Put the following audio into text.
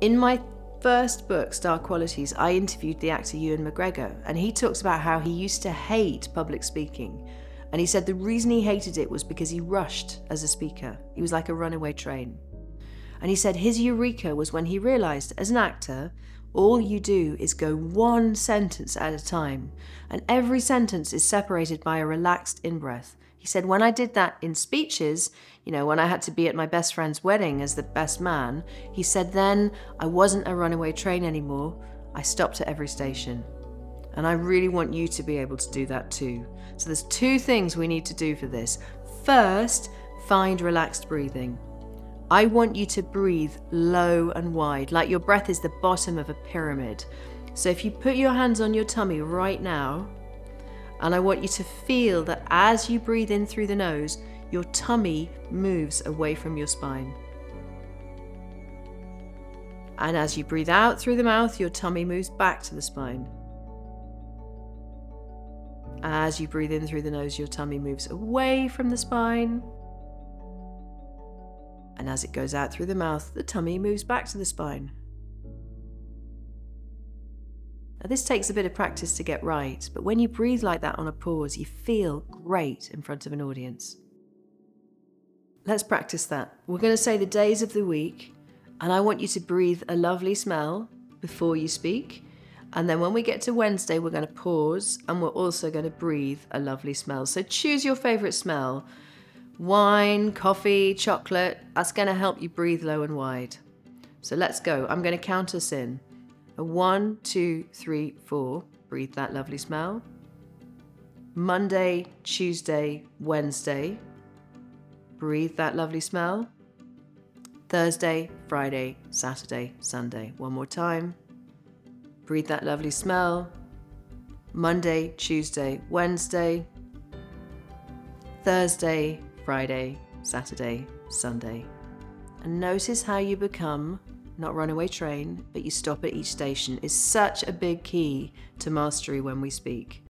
In my first book, Star Qualities, I interviewed the actor Ewan McGregor, and he talks about how he used to hate public speaking. And he said the reason he hated it was because he rushed as a speaker. He was like a runaway train. And he said his eureka was when he realized as an actor, all you do is go one sentence at a time, and every sentence is separated by a relaxed in breath. He said, when I did that in speeches, you know, when I had to be at my best friend's wedding as the best man, he said, then I wasn't a runaway train anymore. I stopped at every station. And I really want you to be able to do that too. So there's two things we need to do for this. First, find relaxed breathing. I want you to breathe low and wide, like your breath is the bottom of a pyramid. So if you put your hands on your tummy right now, and I want you to feel that as you breathe in through the nose, your tummy moves away from your spine. And as you breathe out through the mouth, your tummy moves back to the spine. As you breathe in through the nose, your tummy moves away from the spine. And as it goes out through the mouth, the tummy moves back to the spine. Now, this takes a bit of practice to get right, but when you breathe like that on a pause, you feel great in front of an audience. Let's practice that. We're going to say the days of the week, and I want you to breathe a lovely smell before you speak. And then when we get to Wednesday, we're going to pause and we're also going to breathe a lovely smell. So choose your favorite smell wine, coffee, chocolate. That's going to help you breathe low and wide. So let's go. I'm going to count us in. One, two, three, four. Breathe that lovely smell. Monday, Tuesday, Wednesday. Breathe that lovely smell. Thursday, Friday, Saturday, Sunday. One more time. Breathe that lovely smell. Monday, Tuesday, Wednesday. Thursday, Friday, Saturday, Sunday. And notice how you become not runaway train, but you stop at each station is such a big key to mastery when we speak.